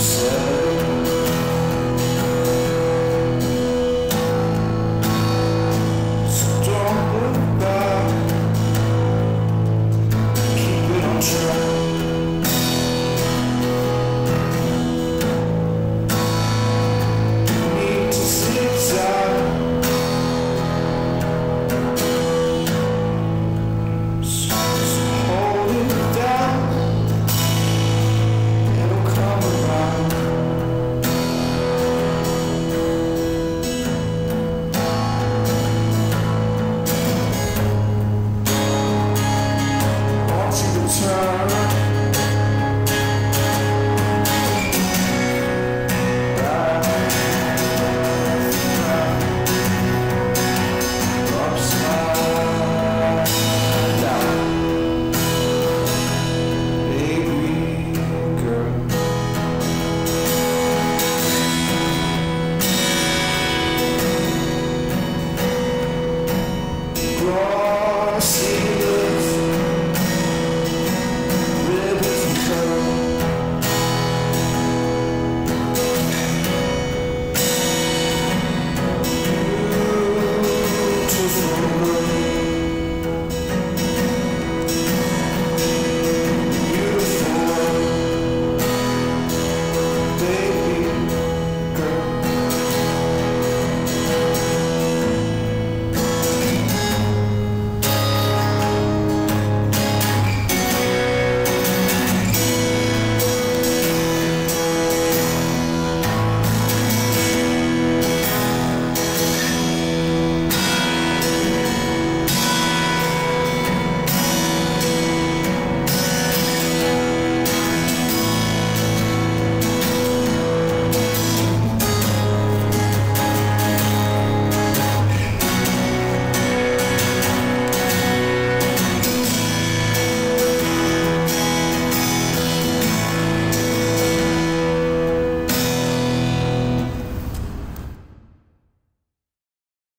yourself.